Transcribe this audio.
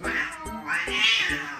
Wow.